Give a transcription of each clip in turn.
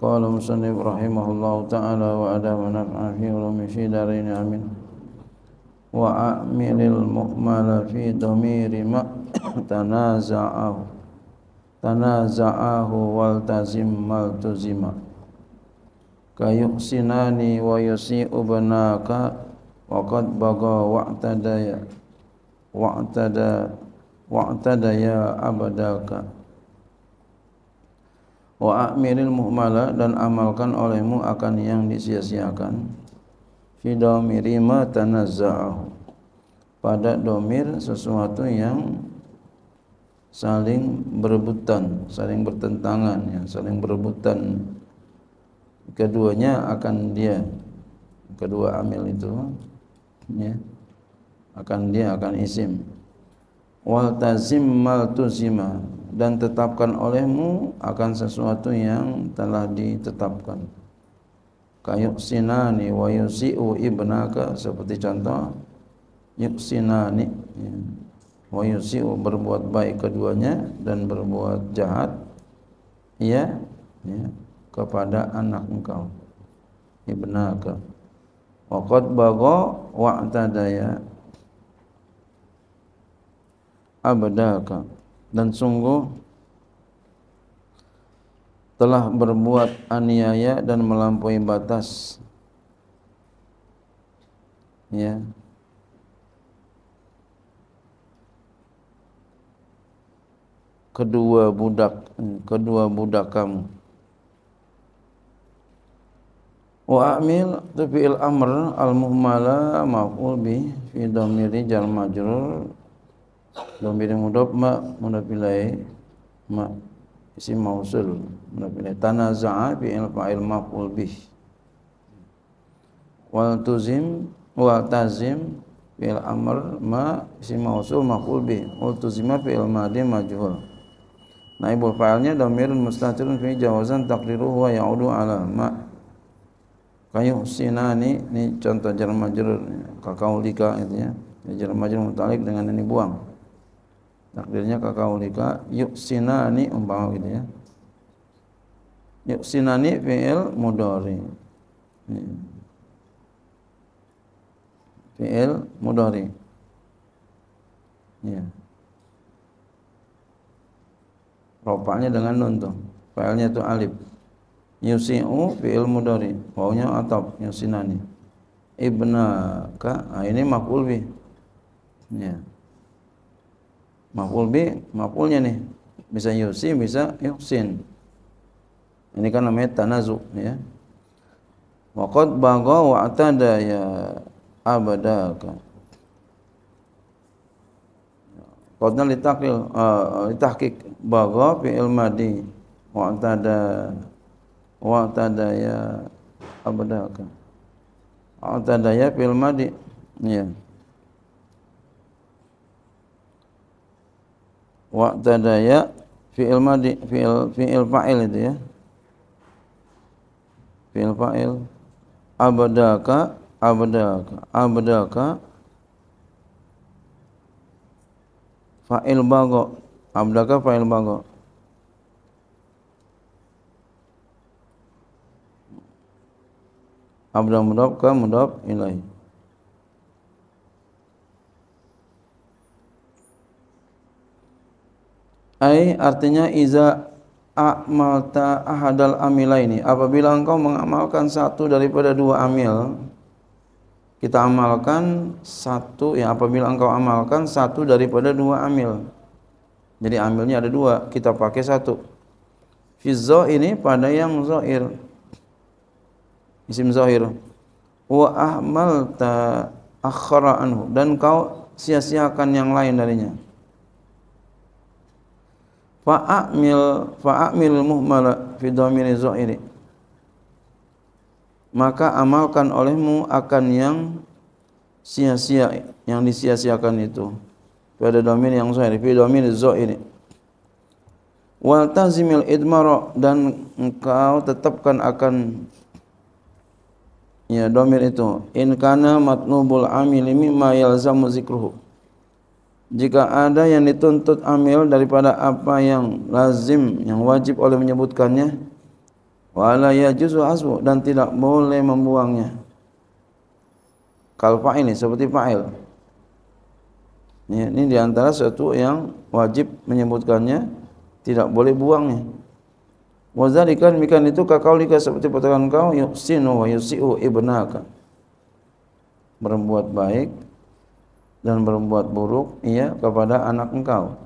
قال مصنف رحمه الله تعالى وأدام نفعا في علوم في دارين آمين وأعمل المؤمل في ضمير ما تنازعه تنازعه والتزم ملتزم كيحسناني ويسيء بناك وقد بغى واعتدى واعتدى واعتدى يا أبداك Wa a'miril muhmala dan amalkan olehmu akan yang disia-siakan fi domiri ma tanazza'ahu pada domir sesuatu yang saling berebutan, saling bertentangan, ya, saling berebutan. Keduanya akan dia, kedua amil itu, ya, akan dia akan isim. Wal tazim mal tuzima dan tetapkan olehmu akan sesuatu yang telah ditetapkan. Kayuk sinani wa yusi'u ibnaka seperti contoh yuksinani ya. wa yusi'u berbuat baik keduanya dan berbuat jahat ya, ya kepada anak engkau ibnaka. Wa qad bagha wa'tadaya abdaka dan sungguh telah berbuat aniaya dan melampaui batas. Ya. Kedua budak kedua budak kamu. Wa amil fi'il amr al muhmala maf'ul bi fi dhamiri jar majrur Dhamir mudhaf ma mudhaf ilaih ma isim mausul. Mudhaf ilaih tanaza'a fi'il fa'il maf'ul bih. Wal tuzim wal tazim fi'il amr ma isim mausul maf'ul bih. Wal tuzima fi'il madi majhul. Naibul fa'ilnya dhamirun mustatirun fi jawazan taqdiruhu wa ya'udu ala ma. Kayu sinani ini contoh jar majrur kakaulika itu ya. Jar majrur mutalik dengan ini buang takdirnya kakaulika sinani umpama gitu ya. Sinani fi'il mudhari. Fi'il mudhari. Ya. Ropanya dengan nun tuh. Fi'ilnya itu alif. Yusi'u fi'il mudhari. Wawnya atap yusinani Ibnaka nah ini maf'ul bih Ya maf'ul bi maf'ulnya nih. Bisa yusi bisa yusin. Ini kan namanya tanazu ya. Waqad bagha wa atada ya abadaka. Qadna litaqil uh, litahqiq. Bagha fi'il madi wa atada wa atada ya abadaka. Atada ya fi'il madi. Ya yeah. Waqtadaya fi'il madi fi'il fi'il fa'il itu ya. Fi'il fa'il. Abadaka abadaka abadaka. Fa'il bago. Abdaka fa'il bago. Abda mudab ka mudab ilaih ai artinya iza a'malta ahadal ini apabila engkau mengamalkan satu daripada dua amil kita amalkan satu ya apabila engkau amalkan satu daripada dua amil. Jadi amilnya ada dua kita pakai satu. Fizzo ini pada yang zahir isim zahir wa ahmalta akhara anhu. Dan kau sia-siakan yang lain darinya fa'amil fa'amil muhmala fi dhamiri zahiri maka amalkan olehmu akan yang sia-sia yang disia-siakan itu. Pada domin yang sahih fi domin ini wal tazimil idmar dan engkau tetapkan akan ya domir itu. In kana matnubul amili mimma yalzamu zikruhu jika ada yang dituntut amil daripada apa yang lazim yang wajib oleh menyebutkannya wala yajuzu asbu dan tidak boleh membuangnya. Kal fa'il seperti fa'il. Ini diantara satu yang wajib menyebutkannya tidak boleh buangnya. Wazalika demikian itu kakaulika seperti perkataan kau yuksinu wa yusiu ibnaka. Berbuat baik dan berbuat buruk ia kepada anak engkau.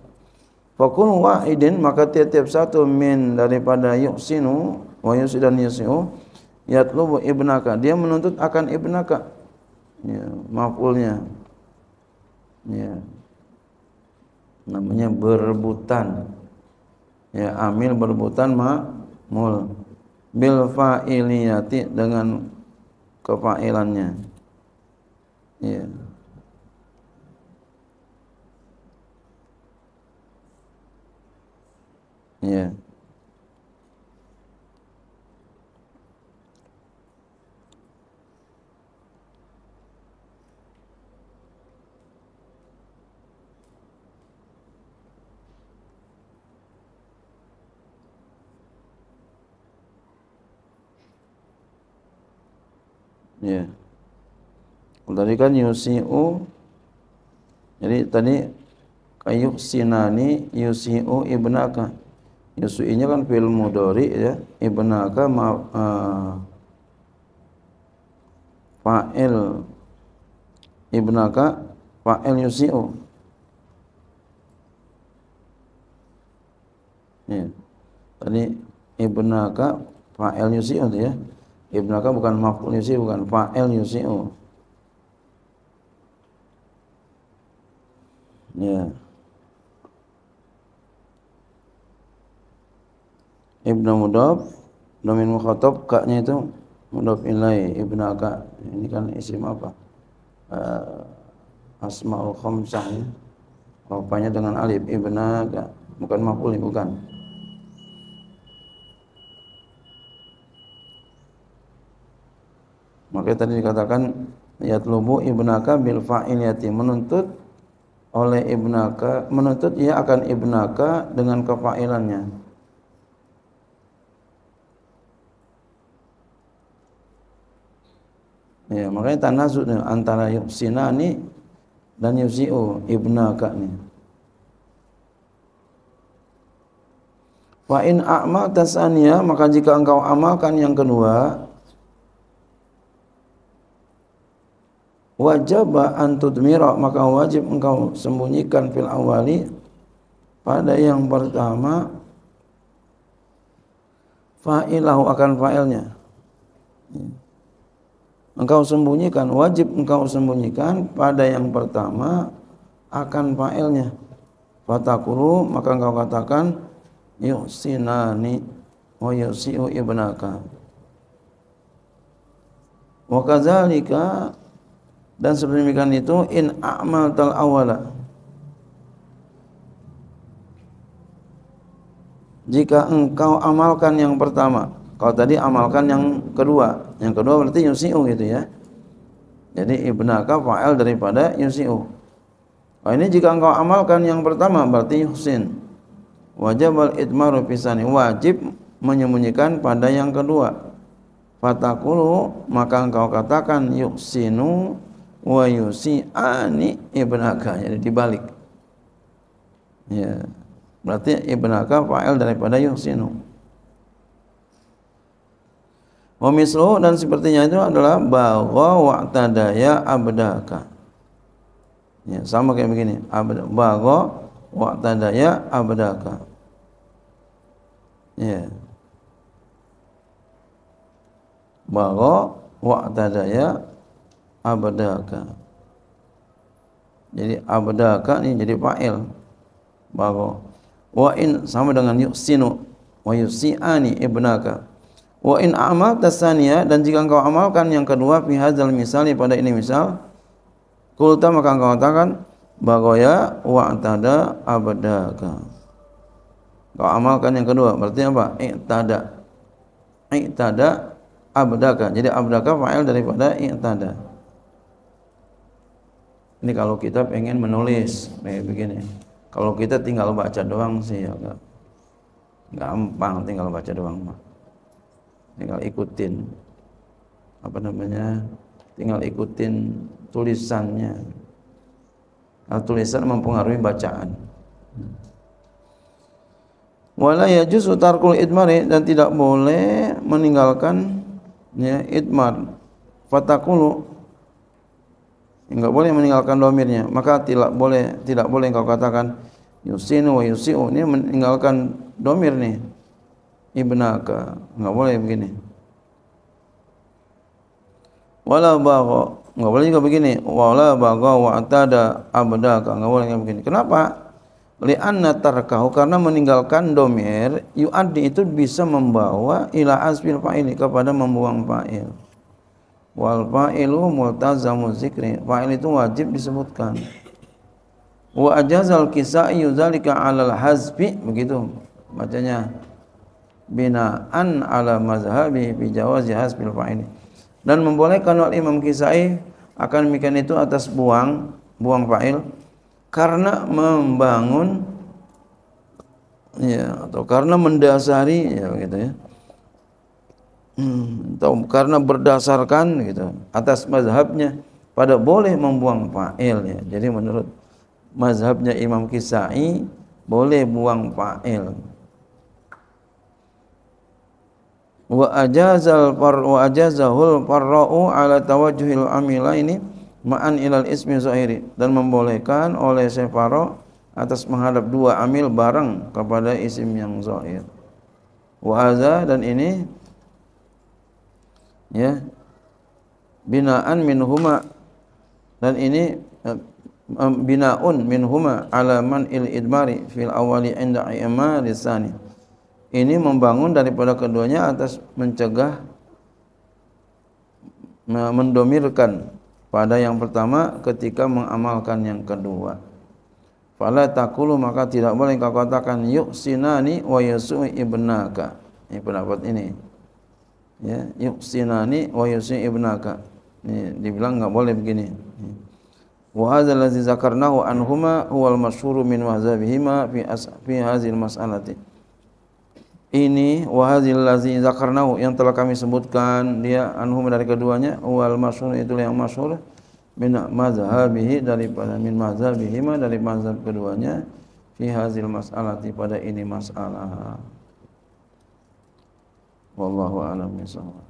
Fakun wahidin maka tiap-tiap satu min daripada yuksinu wa yusi dan yusiu yatlubu ibnaka. Dia menuntut akan ibnaka. Ya, mafulnya. Ya. Namanya berebutan. Ya, amil berebutan ma mul bil fa'iliyati dengan kefailannya ya ya Ya. Tadi kan yusiu jadi tadi kayu sinani yusiu ibnaka. Yusinya kan fil mudhari ya. Ibnaka ma uh, fa'il ibnaka fa'il yusiu. Ya. Tadi ibnaka fa'il yusiu ya. Ibnaka bukan maf'ul yusi bukan fa'il yusi'u. Ya. Ibnu Mudab domin mukhatab kaknya itu mudab ilai ibnaka. Ini kan isim apa? Uh, asmaul khamsah ya. Rupanya dengan alif ibnaka bukan maf'ul bukan. Maka tadi dikatakan yatlubu ibnaka bil fa'iliyati menuntut oleh ibnaka menuntut ia akan ibnaka dengan kefailannya. Ya, makanya tanazud antara yusinani dan yusiu ibnaka nih. Wa in a'mal tasaniya maka jika engkau amalkan yang kedua wajib antudmira maka wajib engkau sembunyikan fil awali pada yang pertama fa'ilahu akan fa'ilnya engkau sembunyikan wajib engkau sembunyikan pada yang pertama akan fa'ilnya. Fatakulu maka engkau katakan yusinani wa yusiu ibnaka. Wa kadzalika dan sedemikian itu in amal tal awala jika engkau amalkan yang pertama kalau tadi amalkan yang kedua yang kedua berarti yusiu gitu ya. Jadi ibnaka fa'al daripada yusiu. Oh, ini jika engkau amalkan yang pertama berarti yusin wajib al idmaru pisani wajib menyembunyikan pada yang kedua. Fatakulu maka engkau katakan yusinu wa yusi'ani ibnaka. Jadi dibalik. Ya. Berarti ibnaka fa'il daripada yusinu wa mislu dan sepertinya itu adalah bagha wa'tadaya abdaka. Ya sama kayak begini. Abda bagha wa'tadaya abdaka. Ya. Bagha wa'tadaya abdaka. Jadi abdaka ini jadi fa'il. Bahwa wa in sama dengan yusinu wa yusiani ibnaka Wa in amal tasania dan jika engkau amalkan yang kedua fi hadzal misali pada ini misal kulta maka engkau katakan bagoya wa tada abadaka. Kau amalkan yang kedua berarti apa? I'tada. I'tada abdaka. Jadi abdaka fa'il daripada i'tada. Ini kalau kita pengen menulis kayak begini. Kalau kita tinggal baca doang sih ya gampang tinggal baca doang mah tinggal ikutin apa namanya tinggal ikutin tulisannya. Nah, tulisan mempengaruhi bacaan. Wala yajuz tarkul idmari dan tidak boleh meninggalkan ya idmar. Fatakulu enggak boleh meninggalkan domirnya. Maka tidak boleh tidak boleh engkau katakan yusinu wa yusiu. Ini meninggalkan domir nih ibnaka nggak boleh begini. Wala bagha nggak boleh juga begini. Wala bagha wa atada abdaka nggak boleh begini. Kenapa? Li'anna tarkahu karena meninggalkan domir yu'addi itu bisa membawa ila asbil fa'ili kepada membuang fa'il. Wal fa'ilu multazamu zikri. Fa'il itu wajib disebutkan. Wa ajazal kisai yuzalika alal hazbi begitu bacanya binaan ala mazhabi fi jawazi hasbil fa'ili. Dan membolehkan wal Imam Kisai akan demikian itu atas buang buang fa'il karena membangun ya atau karena mendasari ya gitu ya. Hmm, atau karena berdasarkan gitu atas mazhabnya pada boleh membuang fa'il ya. Jadi menurut mazhabnya Imam Kisai boleh buang fa'il wa ajazal far wa ajazahul farra'u ala tawajjuhil amila ini ma'an ilal ismi zahiri. Dan membolehkan oleh sefaro atas menghadap dua amil bareng kepada isim yang zahir. Wa dan ini ya binaan minhuma. Dan ini eh, binaun minhuma ala man il idmari fil awali inda i'mari tsani ini membangun daripada keduanya atas mencegah mendomirkan pada yang pertama ketika mengamalkan yang kedua. Fala takulu maka tidak boleh kau katakan yuk sinani wa yusu ibnaka. Ini pendapat ini. Ya, yuk sinani wa yusu ibnaka. Ini dibilang enggak boleh begini. Wa hadza allazi zakarnahu anhuma huwal masyhuru min mazhabihima fi fi hadhil mas'alati ini wahadil lazi zakarnahu yang telah kami sebutkan dia anhum dari keduanya wal masyhur itu yang masyhur min mazhabihi daripada min mazhabihi ma dari mazhab keduanya fi hazil mas'alati pada ini masalah. Wallahu a'lam bishawab